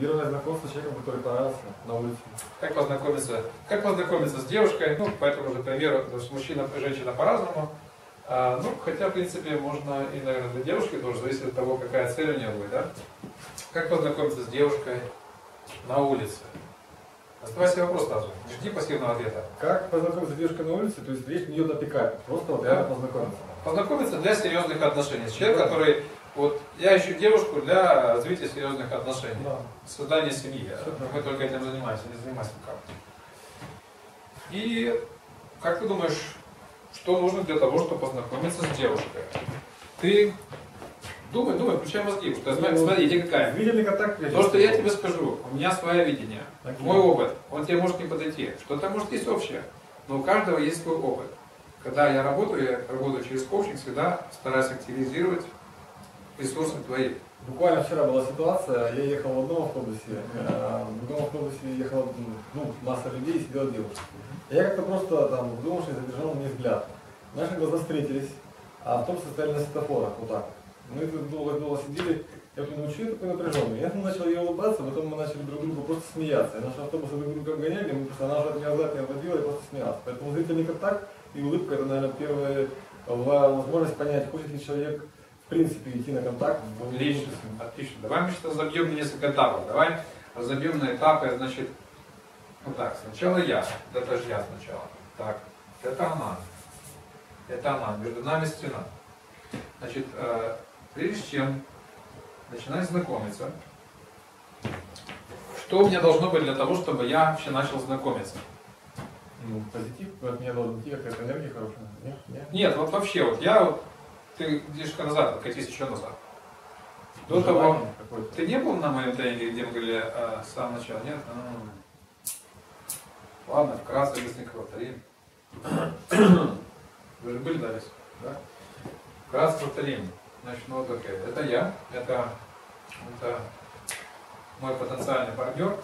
Первое знакомство с человеком, который понравился на улице. Как познакомиться? Как познакомиться с девушкой? Ну, по этому же примеру, потому что мужчина и женщина по-разному. А, ну, хотя, в принципе, можно и, наверное, для девушки тоже, зависит от того, какая цель у нее будет, да? Как познакомиться с девушкой на улице? Задавай себе вопрос сразу, не жди пассивного ответа. Как познакомиться с девушкой на улице, то есть речь не идет о пикапе, просто вот Да. познакомиться. Познакомиться для серьезных отношений. С человеком, который, вот, я ищу девушку для развития серьезных отношений. Да. Создание семьи. Правильно. Мы только этим занимаемся, не занимаемся никак. И как ты думаешь, что нужно для того, чтобы познакомиться с девушкой? Ты думай, думай, включай мозги. Потому что, смотри, смотри, какая. Видели контакт? То, что я тебе скажу, у меня свое видение, Окей. мой опыт, он тебе может не подойти. Что-то может есть общее, но у каждого есть свой опыт. Когда я работаю, я работаю через коучинг, всегда стараюсь активизировать ресурсы твои. Буквально вчера была ситуация, я ехал в одном автобусе, э, в другом автобусе ехала ну, масса людей сидела девушка. Я как-то просто там вдумавшись задержал мне взгляд. Наши глаза встретились, а автобусы стояли на светофорах, вот так. Мы тут долго-долго сидели, я думаю, что я такой напряженный? Я начал ей улыбаться, потом мы начали друг другу просто смеяться. И наши автобусы друг друга обгоняли, мы просто, она уже от меня взгляд не отводила и просто смеялась. Поэтому зрительный контакт и улыбка, это, наверное, первая возможность понять, хочет ли человек в принципе идти на контакт. Отлично, отлично. Давай мы сейчас разобьем на несколько этапов. Давай разобьем на этапы, значит, вот так, сначала я, это же я сначала. Так, это она, это она, между нами стена. Значит, э, прежде чем начинать знакомиться, что у меня должно быть для того, чтобы я вообще начал знакомиться? Ну, позитив, от меня должна идти какая-то энергия хорошая. Нет? Нет? Нет, вот вообще, вот я вот, ты немножко назад, откатись еще назад. До того, Желание какое-то. Ты не был на моем тренинге, где мы говорили э, с самого начала, нет? М. Ладно, вкратце быстренько повторим. Вы же были, да, Лиз? Да? Вкратце повторим. Значит, ну вот окей. Это я, это, это мой потенциальный партнер.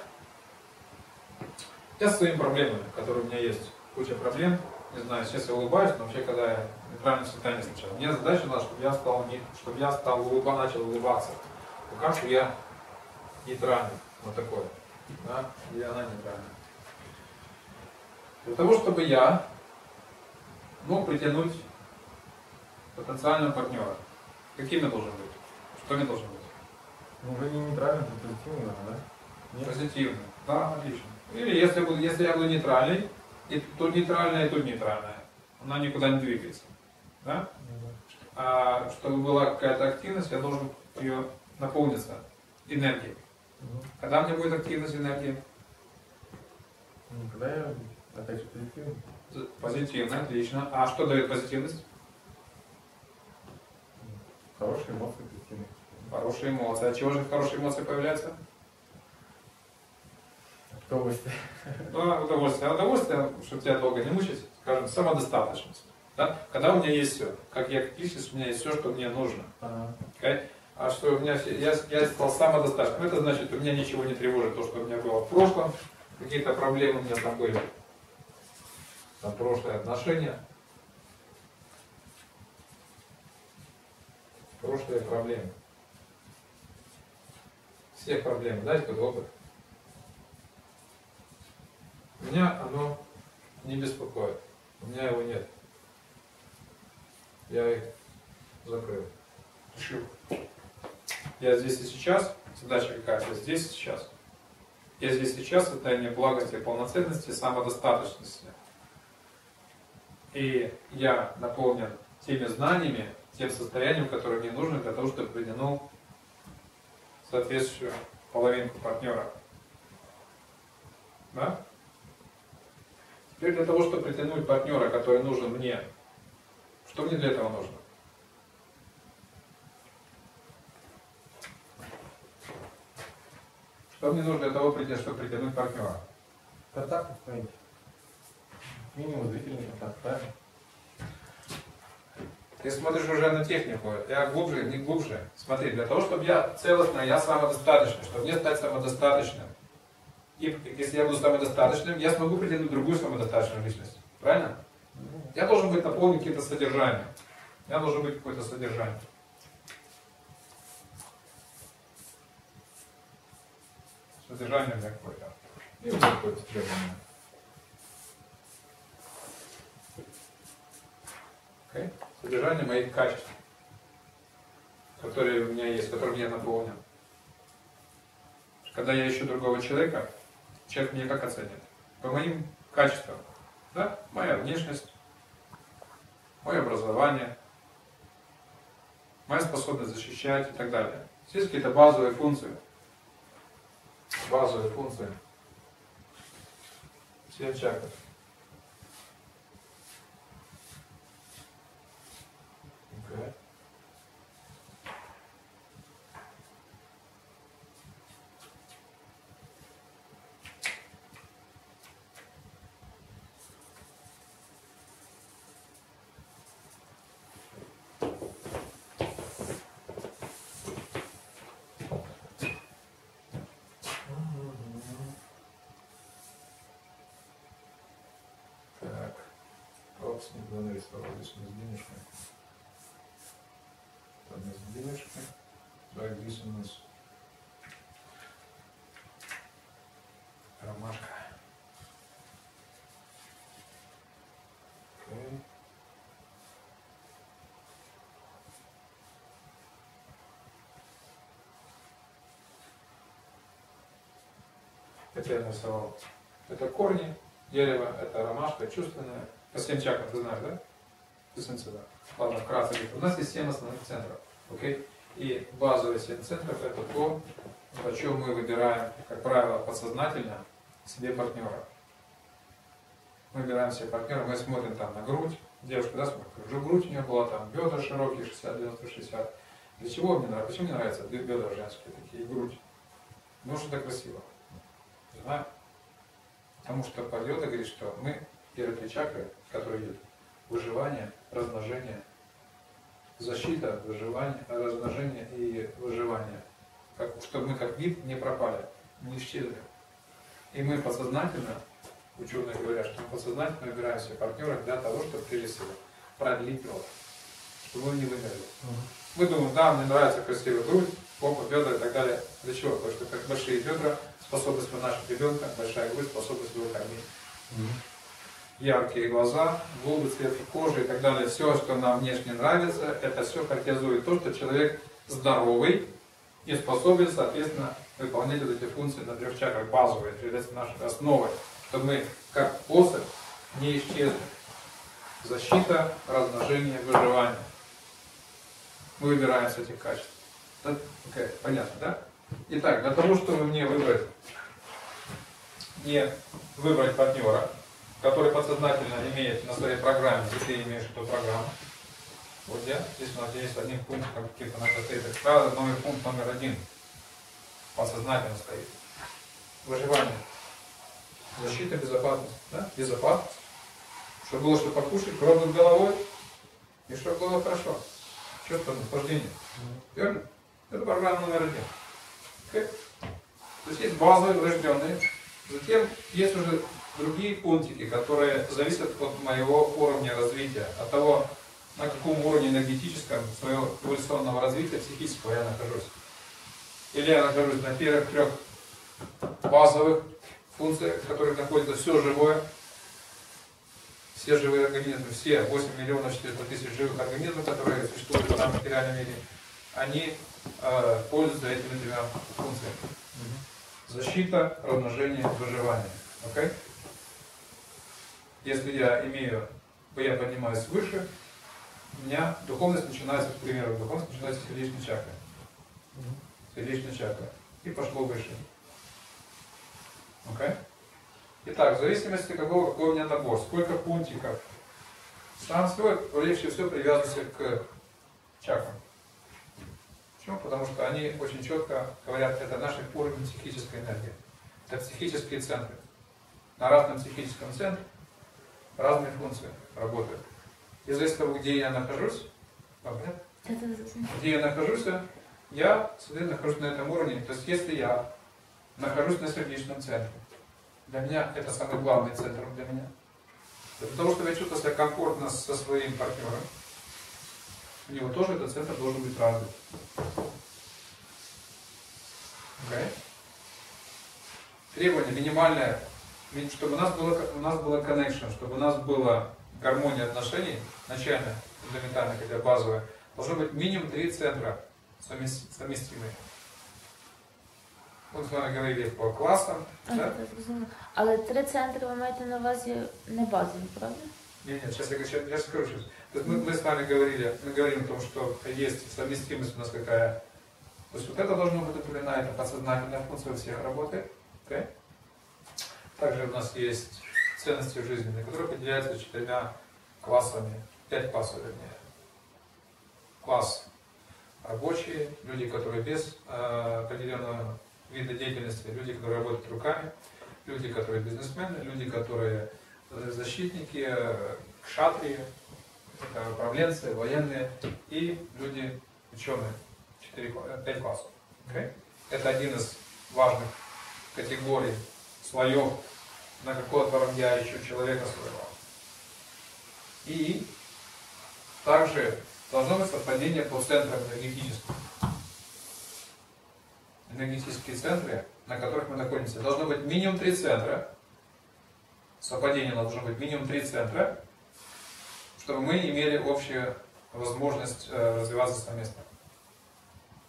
Я со своими проблемами, которые у меня есть. Куча проблем. Не знаю, сейчас я улыбаюсь, но вообще, когда я нейтральном состоянии сначала. Мне задача была, чтобы я стал, не, чтобы я стал улыба, начал улыбаться. Пока что я нейтральный. Вот такой. Да? И она нейтральная. Для того, чтобы я мог притянуть потенциального партнера, каким я должен быть? Что мне должен быть? Ну, уже не нейтрально, это позитивно, наверное, да? Нет? Позитивный. Да, отлично. Или если, если я буду нейтральный, и тут нейтральная, и тут нейтральная. Она никуда не двигается. Да? А чтобы была какая-то активность, я должен ее наполниться энергией. Когда у меня будет активность энергии? Ну, Когда я, опять же, позитивный. Позитивно, отлично. А что дает позитивность? Хорошие эмоции позитивные. Хорошие эмоции. От чего же хорошие эмоции появляются? Удовольствие. Ну, а удовольствие. А удовольствие, чтобы тебя долго не мучить, скажем, самодостаточность. Да? Когда у меня есть все, как я личность, у меня есть все, что мне нужно. Ага. Окей? А что у меня все- я, я стал самодостаточным. Это значит, у меня ничего не тревожит то, что у меня было в прошлом, какие-то проблемы у меня там были, там прошлые отношения, прошлые проблемы. Все проблемы, знаете, какой опыт? Меня оно не беспокоит. У меня его нет. Я их закрыл. Решил. Я здесь и сейчас. Задача какая-то здесь и сейчас. Я здесь и сейчас в состоянии благости, полноценности, самодостаточности. И я наполнен теми знаниями, тем состоянием, которое мне нужно для того, чтобы притянул соответствующую половинку партнера. Да? Теперь для того, чтобы притянуть партнера, который нужен мне, что мне для этого нужно? Что мне нужно для того, чтобы притянуть партнера? Контакт установить. Минимум зрительный контакт, правильно? Ты смотришь уже на технику, я глубже, не глубже. Смотри, для того, чтобы я целостный, я самодостаточный, чтобы мне стать самодостаточным. И если я буду самодостаточным, я смогу притянуть другую самодостаточную личность. Правильно? Я должен быть наполнен каким-то содержанием. Я должен быть какое-то содержание. Содержание для какое-то. И вот какое-то требование. Okay. Содержание моих качеств, которые у меня есть, которые меня наполнен. Когда я ищу другого человека, человек меня как оценит? По моим качествам. Да? Моя внешность, мое образование, моя способность защищать и так далее. Здесь какие-то базовые функции. Базовые функции. Семь чакр. Okay. Так, собственно, два нарисовали здесь у нас денежка. Так, здесь у нас ромашка. Окей. Это я нарисовал. Это корни дерева, это ромашка чувственная. По семь чакр, ты знаешь, да? Ты сын да? Ладно, вкратце. У нас есть семь основных центров. Окей? И базовые семь центров это то, по чем мы выбираем, как правило, подсознательно себе партнера. Мы выбираем себе партнера, мы смотрим там на грудь. Девушка, да, смотрит, уже грудь у нее была, там бедра широкие, 60, 90, 60. Для чего мне нравится? Почему мне нравятся бедра женские такие, грудь? Потому что это красиво. Знаю. Потому что Пальода говорит, что мы первые три чакры, которые идут, выживание, размножение, защита, выживание, размножение и выживание. Как, чтобы мы как вид не пропали, не исчезли. И мы подсознательно, ученые говорят, что мы подсознательно выбираем себе партнера для того, чтобы прежде всего продлить род, чтобы мы не вымерли. Мы думаем, да, мне нравится красивая грудь, попа, бедра и так далее. Для чего? Потому что как большие бедра, способность вынашивать ребенка, большая грудь, способность его кормить. Яркие глаза, губы, цвет кожи и так далее. Все, что нам внешне нравится, это все характеризует то, что человек здоровый и способен, соответственно, выполнять эти функции на трех чакрах базовые, это является нашей основой, чтобы мы, как особь, не исчезли. Защита, размножение, выживание. Мы выбираем с этих качеств. Да? Okay, понятно, да? Итак, для того, чтобы мне выбрать, не выбрать партнера, который подсознательно имеет на своей программе, если ты имеешь эту программу, вот я, здесь у нас есть один пункт, какие-то на стоит, правило, номер пункт номер один, подсознательно стоит. Выживание. Защита, безопасность. Да? Безопасность. Чтобы было что покушать, кровь над головой, и чтобы было хорошо. Чувство наслаждения. Верно? Это программа номер один. То есть есть базовые врожденные. Затем есть уже другие пунктики, которые зависят от моего уровня развития, от того, на каком уровне энергетическом своего эволюционного развития психического я нахожусь. Или я нахожусь на первых трех базовых функциях, в которых находится все живое, все живые организмы, все 8 миллионов 400 тысяч живых организмов, которые существуют в материальном мире, они э, пользуются этими двумя функциями. Защита, размножение, выживание. Okay? Если я имею, я поднимаюсь выше, у меня духовность начинается, к примеру, духовность начинается с сердечной чакры. Сердечная чакра. И пошло выше. Okay? Итак, в зависимости какого, какой у меня набор, сколько пунктиков, сам свой, легче все привязывается к чакрам. Почему? Потому что они очень четко говорят, это наши уровни психической энергии. Это психические центры. На разном психическом центре разные функции работают. Из-за того, где я нахожусь, понятно? где я нахожусь, я, соответственно, нахожусь на этом уровне. То есть, если я нахожусь на сердечном центре, для меня это самый главный центр для меня. Для того, чтобы я чувствовал себя комфортно со своим партнером, у него тоже этот центр должен быть развит. Okay? требование минимальное, ми- чтобы у нас было, у нас было connection, чтобы у нас была гармония отношений, начальная, фундаментальная, хотя базовая, должно быть минимум три центра совмес- совместимые. Вот с вами говорили по классам, А, да? так, зрозуміло. Але три центри ви маєте на увазі не базові, правда? Нет, нет, сейчас я, сейчас, я скажу сейчас. То есть мы, мы с вами говорили, мы говорим о том, что есть совместимость у нас какая. То есть вот это должно быть определена, это подсознательная функция у всех работает. окей? Также у нас есть ценности жизненные, которые определяются четырьмя классами, пять классов вернее. Класс рабочие, люди, которые без э, определенного вида деятельности, люди, которые работают руками, люди, которые бизнесмены, люди, которые э, защитники, э, кшатрии, это управленцы, военные и люди ученые. Четыре, кла- э, пять классов. окей? Это один из важных категорий, слоев, на котором я ищу человека своего. И также должно быть совпадение по центрам энергетическим. Энергетические центры, на которых мы находимся, должно быть минимум три центра. Совпадение должно быть минимум три центра, чтобы мы имели общую возможность э, развиваться совместно.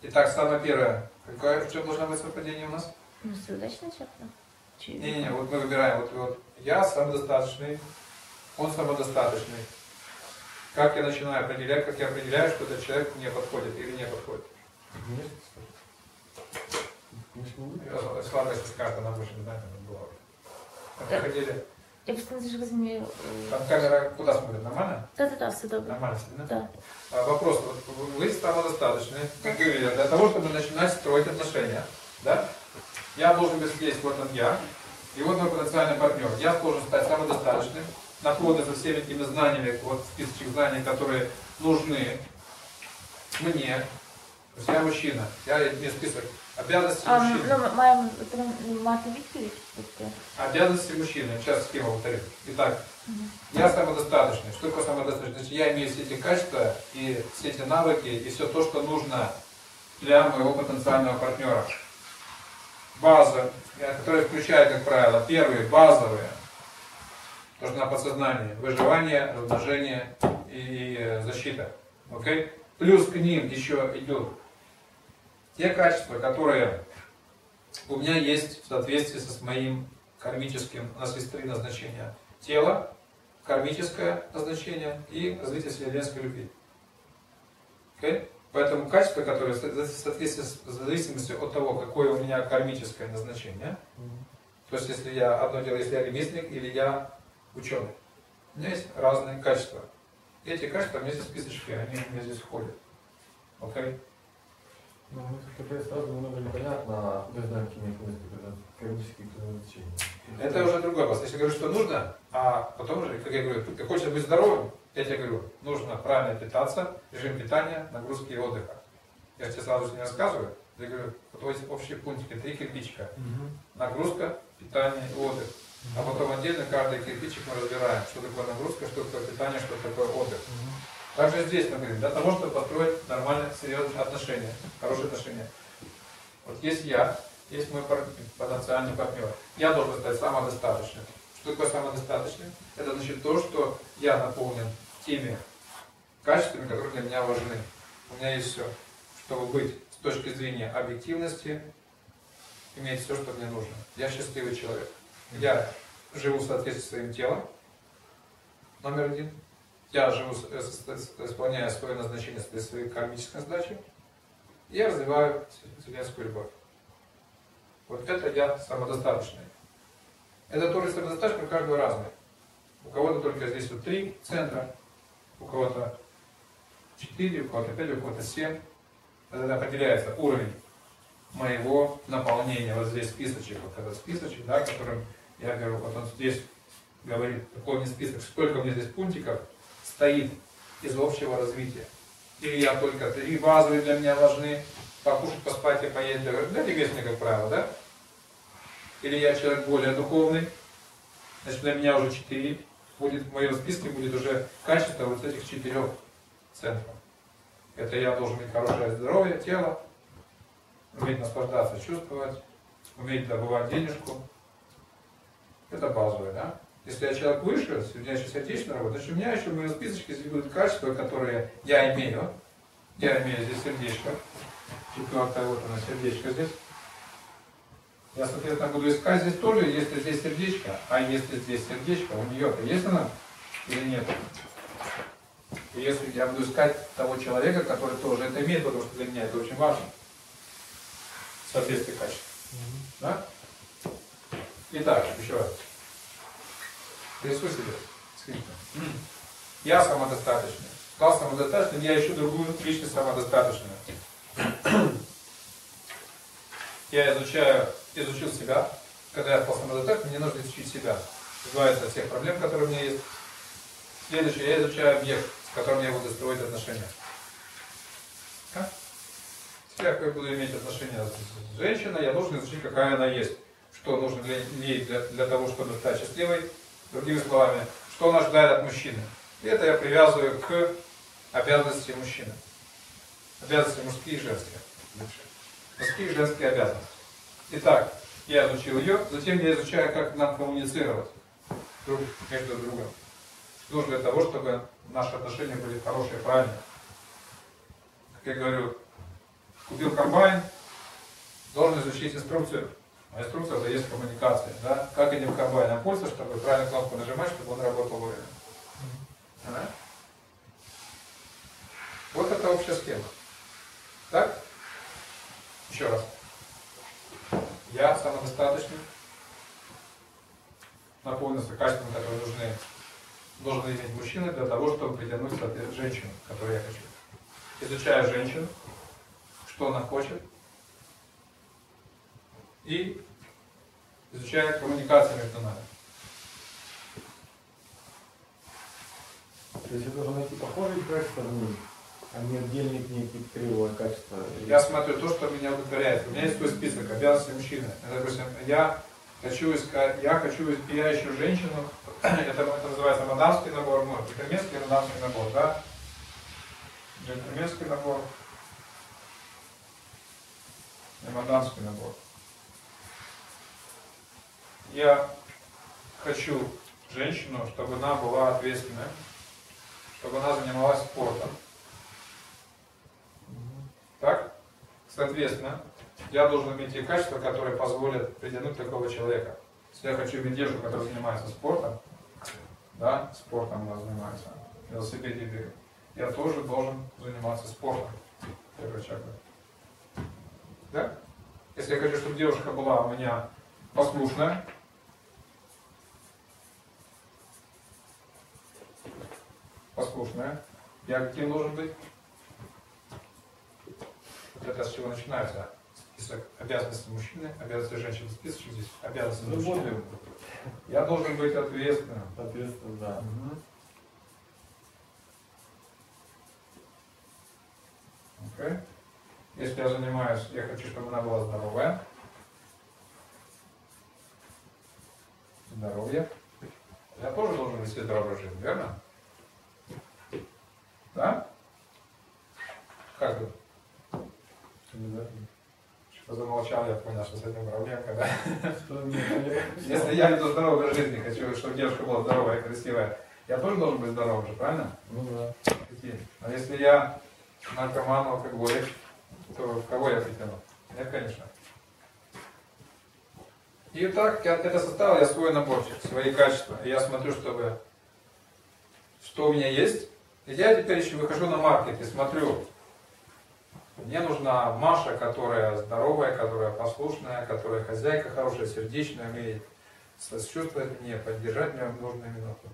Итак, самое первое. Какое, что должно быть совпадение у нас? Сердечна чакра? Чи Не-не-не, вот мы выбираем, вот, вот я самодостаточный, он самодостаточный. Как я начинаю определять, как я определяю, что этот человек мне подходит или не подходит. Не Слабость из карты на выше, да, там была. Там приходили, Я просто не розумію. е, там камера куда смотрит, нормально? Та-та-та, все добре. Нормально себе, да? Так. А, Вопрос, вот вы самодостаточны, как говорили, для того, чтобы начинать строить отношения, да? Я должен быть здесь, вот он я, и вот мой потенциальный партнер. Я должен стать самодостаточным, находиться со всеми теми знаниями, вот списочек знаний, которые нужны мне. То есть я мужчина, я мне список обязанностей А, мужчины. ну, ми маємо отрим- мати відповідь. Тобто, Обязанности мужчины. Сейчас схема повторю. Итак, Мгм. я самодостаточный. Что такое самодостаточный? Значит, я имею все эти качества и все эти навыки и все то, что нужно для моего потенциального партнера. База, э, которая включает, как правило, первые базовые, то, что на подсознании, выживание, размножение и э, защита. Окей? Плюс к ним еще идет те качества, которые у меня есть в соответствии со моим кармическим, у нас есть три назначения. Тело, кармическое назначение и развитие вселенской любви. Окей? Поэтому качество, которое в с зависимости от того, какое у меня кармическое назначение, то есть если я одно дело, если я ремесленник или я ученый, у меня есть разные качества. Эти качества у меня здесь они у меня здесь входят. Окей? Ну, как-то сразу немного непонятно, откуда знаем, какие механизмы, когда кармические предназначения. Это уже другой вопрос. Если говорю, что нужно, а потом уже, как я говорю, ты хочешь быть здоровым, я тебе говорю, нужно правильно питаться, режим питания, нагрузки и отдыха. Я тебе сразу же не рассказываю, я говорю, вот эти общие пунктики, три кирпичика. Мгм. Нагрузка, питание и отдых. А потом отдельно каждый кирпичик мы разбираем, что такое нагрузка, что такое питание, что такое отдых. Мгм. Также здесь мы говорим, для того, чтобы построить нормальные, серьезные отношения, хорошие отношения. Вот есть я, есть мой пар- потенциальный партнер. Я должен стать самодостаточным. Что такое самодостаточным? Это значит то, что я наполнен теми качествами, которые для меня важны. У меня есть все, чтобы быть с точки зрения объективности, иметь все, что мне нужно. Я счастливый человек. Я живу в соответствии со своим телом, номер один. Я живу, э, исполняя свое назначение, свои- свои кармические задачи. Я развиваю вселенскую любовь. Вот это я самодостаточный. Это тоже самодостаточный, у каждого разный. У кого-то только здесь вот три центра, у кого-то четыре, у кого-то пять, у кого-то семь. Это определяется уровень моего наполнения. Вот здесь списочек, вот этот списочек, да, которым я говорю, вот он здесь говорит, какой мне список, сколько мне здесь пунктиков стоит из общего развития. Или я только три базовые для меня важны, покушать, поспать и поесть, для ремесленника, как правило, да? Или я человек более духовный, значит для меня уже четыре, будет в моем списке будет уже качество вот этих четырех центров. Это я должен иметь хорошее здоровье, тело, уметь наслаждаться, чувствовать, уметь добывать денежку. Это базовое, да? Если я человек выше, если у меня еще сердечная работа, значит у меня еще в моем списочке будут качества, которые я имею. Я имею здесь сердечко. Четвертое, вот оно, сердечко здесь. Я, соответственно, буду искать здесь тоже, если здесь сердечко, а если здесь сердечко, у нее-то есть она или нет? И если я буду искать того человека, который тоже это имеет, потому что для меня это очень важно. Соответствие качеств. Да? Итак, еще раз. Рисуй себе скрипку. Я самодостаточный. Стал самодостаточным, я ищу другую личность самодостаточную. Я изучаю, изучил себя. Когда я стал самодостаточным, мне нужно изучить себя. Избавиться от всех проблем, которые у меня есть. Следующее, я изучаю объект, с которым я буду строить отношения. Как? Если я буду иметь отношения с женщиной, я должен изучить, какая она есть. Что нужно для ей для, для того, чтобы стать счастливой. Другими словами, что он ожидает от мужчины. И это я привязываю к обязанности мужчины. Обязанности мужские и женские. Мужские и женские обязанности. Итак, я изучил ее, затем я изучаю, как нам коммуницировать друг между другом. Что для того, чтобы наши отношения были хорошие, правильные. Как я говорю, купил комбайн, должен изучить инструкцию. А инструкция есть коммуникация. Да? Как этим комбайном пользоваться, чтобы правильно кнопку нажимать, чтобы он работал вовремя. Да? Вот это общая схема. Так? Еще раз. Я самодостаточный, наполнился качествами, которые нужны, должен иметь мужчина для того, чтобы притянуть женщину, которую я хочу. Изучаю женщину, что она хочет, и изучая коммуникацию между нами. То есть я должен найти похожие качества в ней, а не отдельные к ней кривое качество. Я смотрю то, что меня удовлетворяет. У меня есть свой список обязанностей мужчины. Допустим, я хочу искать, я хочу, я ищу женщину, это, это называется мадамский набор, ну, джентльменский мадамский набор, да? Джентльменский набор и мадамский набор. Я хочу женщину, чтобы она была ответственной, чтобы она занималась спортом. Так? Соответственно, я должен иметь те качества, которые позволят притянуть такого человека. Если я хочу иметь девушку, которая занимается спортом, да, спортом она занимается, велосипеде бегает, я тоже должен заниматься спортом. Первый шаг. Да? Если я хочу, чтобы девушка была у меня послушная, послушная, я каким должен быть? Вот это с чего начинается список обязанностей мужчины, обязанности женщины, список здесь, обязанности мужчины. Я должен быть ответственным. Ответственным, да. Угу. Okay. Если я занимаюсь, я хочу, чтобы она была здоровая. Здоровье. Я тоже должен вести здоровую жизнь, верно? Да? Как вы? Что замолчал, я понял, что с этим проблемка, да? Если я веду здоровую жизнь, хочу, чтобы девушка была здоровая и красивая, я тоже должен быть здоровым же, правильно? Ну да. А если я наркоман, алкоголик, то в кого я притяну? Нет, конечно. И так, это составил я свой наборчик, свои качества. И я смотрю, чтобы что у меня есть. И я теперь еще выхожу на маркет и смотрю, мне нужна Маша, которая здоровая, которая послушная, которая хозяйка хорошая, сердечная, умеет сочувствовать мне, поддержать меня в нужную минуту.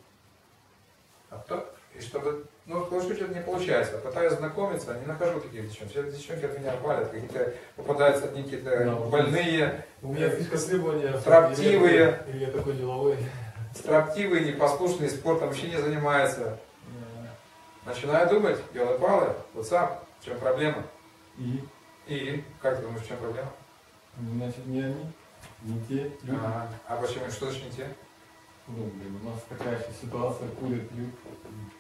А то, и чтобы, ну, получить это не получается. Пытаюсь знакомиться, не нахожу таких девчонок. Все девчонки от меня валят, какие-то попадаются одни какие-то да, больные, у меня фишка требования, строптивые, или я такой деловой. Строптивые, непослушные, спортом вообще не занимаются. Начинаю думать, елы-палы, WhatsApp, в чем проблема? И? И? Как ты думаешь, в чем проблема? Значит, не они, не те люди. А, а почему? Что значит не те? Ну, блин, у нас такая же ситуация, курят, пьют.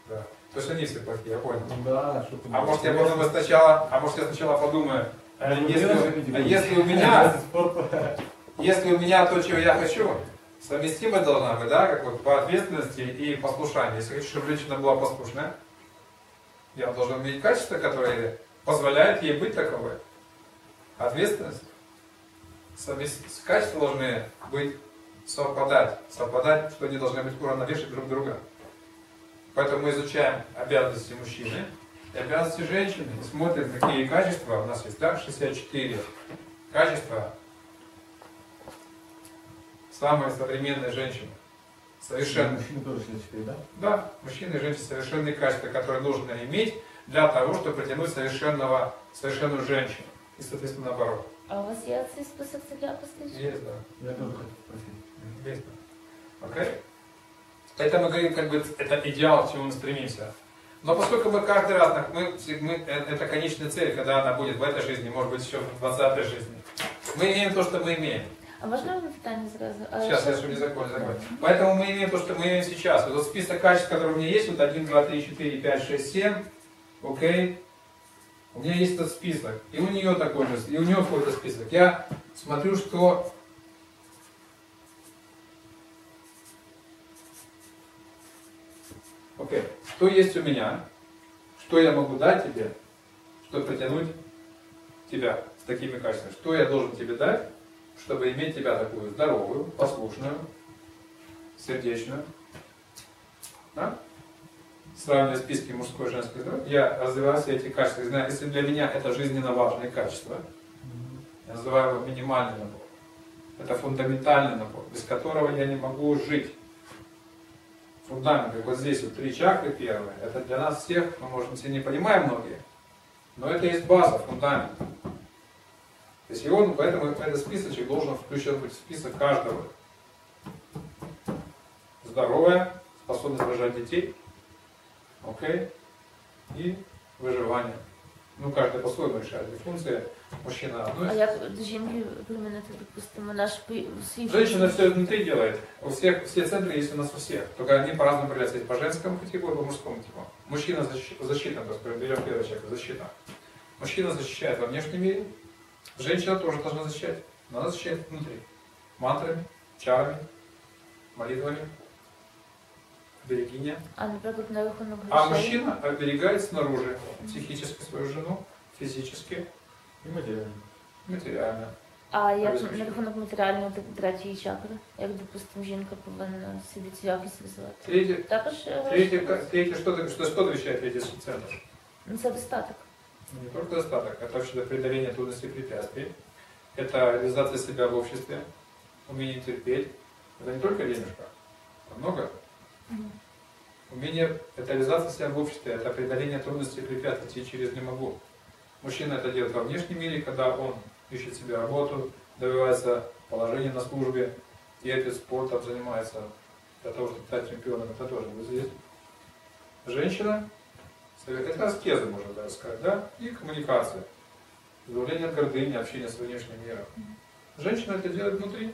Да. То есть они все плохие, я понял. Да, что А может я подумаю сначала, а может я сначала подумаю, а если, а если у меня, Если у меня то, чего я хочу, совместимость должна быть, да, как вот по ответственности и послушанию. Если хочу, чтобы женщина была послушная, я должен иметь качества, которые позволяют ей быть таковой. Ответственность. Совмест... Качества должны быть совпадать. Совпадать, что они должны быть уравновешивать друг друга. Поэтому мы изучаем обязанности мужчины и обязанности женщины. И смотрим, какие качества у нас есть. Да, 64 качества самой современной женщины. Совершенно. Мужчины тоже 64, да? Да, мужчины и женщины совершенные качества, которые нужно иметь для того, чтобы притянуть совершенного, совершенную женщину. И, соответственно, наоборот. А у вас цей список царя-пастыря? Есть, да. Я тоже хочу спросить. Есть. Окей? Это мы говорим, как бы, это идеал, к чему мы стремимся. Но поскольку мы каждый раз, мы, мы, э, это конечная цель, когда она будет в этой жизни, может быть, еще в 20 жизни. Мы имеем то, что мы имеем. А можна вам питання зразу? А Сейчас, я же не закончу, закончу. Поэтому мы имеем то, что мы имеем сейчас. Вот список качеств, которые у меня есть, вот 1, 2, 3, 4, 5, 6, 7, окей. У меня есть этот список. И у нее такой же, и у нее какой-то список. Я смотрю, что Окей. Что есть у меня? Что я могу дать тебе, чтобы притянуть тебя с такими качествами? Что я должен тебе дать, чтобы иметь тебя такую здоровую, послушную, сердечную? Да? Сравнивая списки мужской и женской здоровья, я развиваю все эти качества. И знаю, если для меня это жизненно важные качества, я называю его минимальный набор. Это фундаментальный набор, без которого я не могу жить. Фундамент, вот здесь вот три чакры первые, это для нас всех, мы, может быть, и не понимаем многие, но это есть база, фундамент. То есть его, поэтому этот списочек должен включен быть в список каждого. Здоровая, способность рожать детей, окей, и выживание. Ну, каждый по-своему решает эти функции. Мужчина одной. А як до жінки примінити, допустимо, наш пи- свій Женщина все внутри делает. У всех, все центры есть у нас у всех. Только они по-разному проявляются. Есть по женскому типу, по мужскому типу. Мужчина защи- защита, то есть берем первого человека, защита. Мужчина защищает во внешнем мире. Женщина тоже должна защищать. Но она защищает внутри. Мантрами, чарами, молитвами, берегиня. А, наприклад, на рахунок А грошей. мужчина оберегает снаружи психически свою жену, физически, И материально. материально. А як Розумію. на рахунок матеріальної та- третьої чакри? Як, допустимо, жінка повинна собі цю якість розвивати? Третье, Також е, третье, гроші? третье что, что, что отвечает третий центр? Ну, Це достаток. Не только достаток, это вообще преодоление трудностей и препятствий. Это реализация себя в обществе, умение терпеть. Это не только денежка, а много. Умение, это реализация себя в обществе, это преодоление трудностей и препятствий через не могу. Мужчина это делает во внешнем мире, когда он ищет себе работу, добивается положения на службе, едет спортом, занимается для того, чтобы стать чемпионом, это тоже вот здесь. Женщина, это аскеза, можно даже сказать, да, и коммуникация. Избавление от гордыни, общение с внешним миром. Женщина это делает внутри.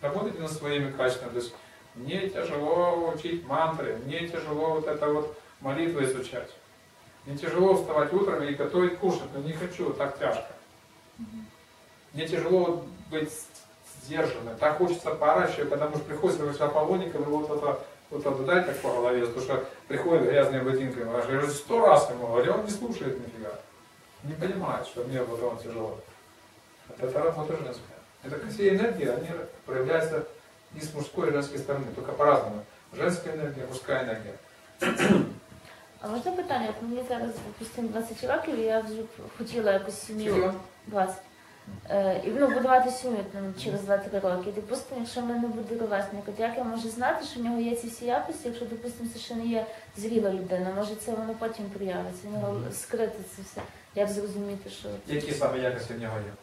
Работает над своими качествами. То есть мне тяжело учить мантры, мне тяжело вот это вот молитву изучать. Мне тяжело вставать утром и готовить кушать, но не хочу, так тяжко. Мне тяжело быть сдержанным. Так хочется поорать, что когда муж приходит с Аполлоником, и вот это вот это дать так по голове, потому что приходит грязный ботинками. Я говорю, сто раз ему говорю, он не слушает нифига. Не понимает, что мне вот он тяжело. Это работа женская. Это все энергии, они проявляются и с мужской и женской стороны, только по-разному. Женская энергия, мужская энергия. А можна питання? От мені зараз, допустимо, 20 років, і я вже б хотіла якусь сім'ю. Скільки? 20. Е, і ну, будувати сім'ю там, через 2-3 роки. Допустимо, якщо в мене буде ровесник, от як я можу знати, що в нього є ці всі якості, якщо, допустимо, це ще не є зріла людина, може це воно потім проявиться, в нього скрити це все. Як зрозуміти, що Які саме якості в нього є?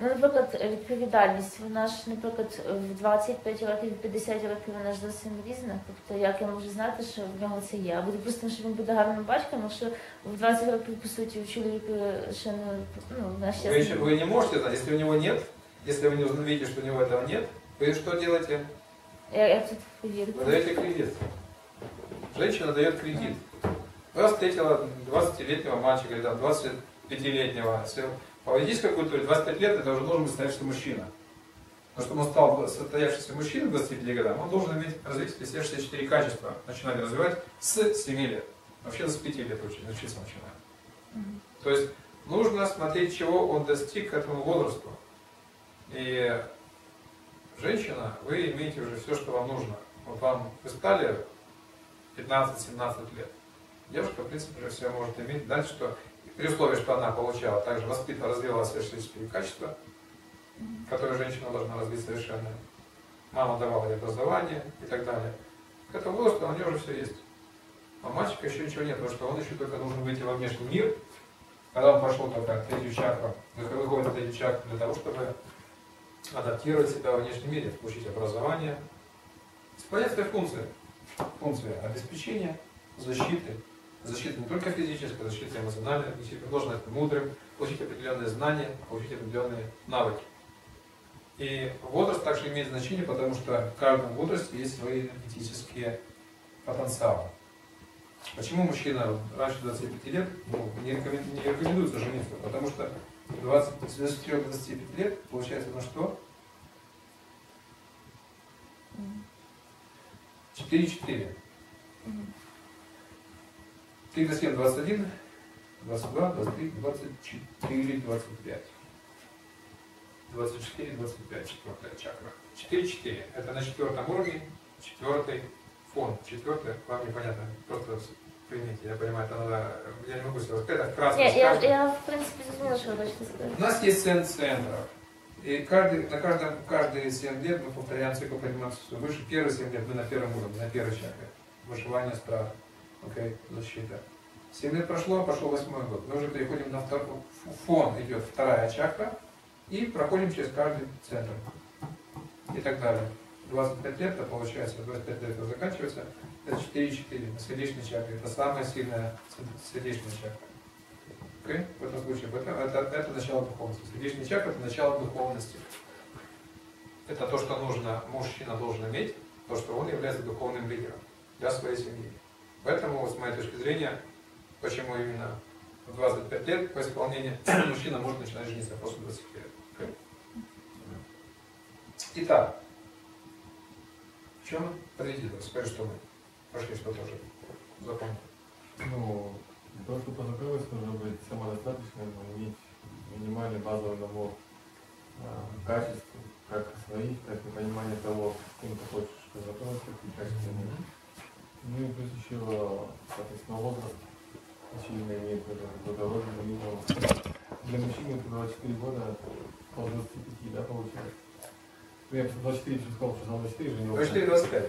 ну, наприклад, відповідальність, вона ж, наприклад, в 25 років, в 50 років вона ж зовсім різна. Тобто, як я можу знати, що в нього це є? Або допустимо, що він буде гарним батьком, якщо в 20 років, по суті, у чоловіка ще не ну, на Вы, щастя. еще, вы не можете знать, если у него нет, если вы не увидите, что у него этого нет, вы что делаете? Я, я тут повірю. Вы даете кредит. Женщина дает кредит. Вы встретила 20-летнего мальчика или там 25-летнего. если поведись какую-то 25 лет, это уже должен быть настоящий мужчина. Но чтобы он стал состоявшимся мужчиной 25 годам, он должен иметь развить все 64 качества, начинать развивать с 7 лет. Вообще с 5 лет учить, учиться начинает. То есть нужно смотреть, чего он достиг к этому возрасту. И женщина, вы имеете уже все, что вам нужно. Вот вам вы стали 15-17 лет. Девушка, в принципе, уже все может иметь. Дальше что? При условии, что она получала, также воспитывала, развивала все 64 качества, которые женщина должна развить совершенно. Мама давала ей образование и так далее. К этому возрасту у нее уже все есть. А мальчика еще ничего нет, потому что он еще только должен выйти во внешний мир, когда он прошел только третью чакру, выходит третью чакру для того, чтобы адаптировать себя во внешнем мире, получить образование, исполнять свои функции. Функции обеспечения, защиты. Защита не только физическая, защита эмоциональная. Действительно, должен быть мудрым, получить определенные знания, получить определенные навыки. И возраст также имеет значение, потому что в каждом возрасте есть свои энергетические потенциалы. Почему мужчина раньше 25 лет ну, не, рекомен- не рекомендуется жениться? Потому что 20, с 23-25 лет получается на что? 4-4. 3 на 7, 21, 22, 23, 24, 25. 24, 25, четвертая чакра. 4-4. Это на четвертом уровне, четвертый фон. Четвертый, вам непонятно. Просто примите, я понимаю, это надо, я не могу сказать, это вкратце Я, я, я, в принципе, зрозуміла, що ви хочете сказати. У нас есть 7 центров. И каждый, на каждом, каждые 7 лет мы повторяем цикл подниматься выше. Первые 7 лет мы на первом уровне, на первой чакре. Вышивание страха. Окей, защита. 7 лет прошло, пошел восьмой год. Мы уже переходим на второй, фон идет вторая чакра. И проходим через каждый центр. И так далее. 25 лет, это получается, 25 лет это заканчивается. Это 4-4 на сердечной чакре. Это самая сильная сердечная чакра. Окей? В этом случае это, это, это начало духовности. Сердечный чакра это начало духовности. Это то, что нужно, мужчина должен иметь, то, что он является духовным лидером для своей семьи. Поэтому, с моей точки зрения, почему именно в 25 лет по исполнению мужчина может начинать жениться после 20 лет. Итак, в чем приоритет? Скажи, что мы пошли, что тоже запомнили. Ну, для того, чтобы познакомиться, нужно быть самодостаточным, иметь минимальный базовый набор а, качеств, как своих, так и понимание того, с кем ты хочешь познакомиться, какие качества иметь. Ну и плюс еще, соответственно, возраст сильно имеет благородие, минимум. Для мужчины это 24 года, около 25, да, получается? Ну, я 24 еще сказал, что за 24 женился. 24-25.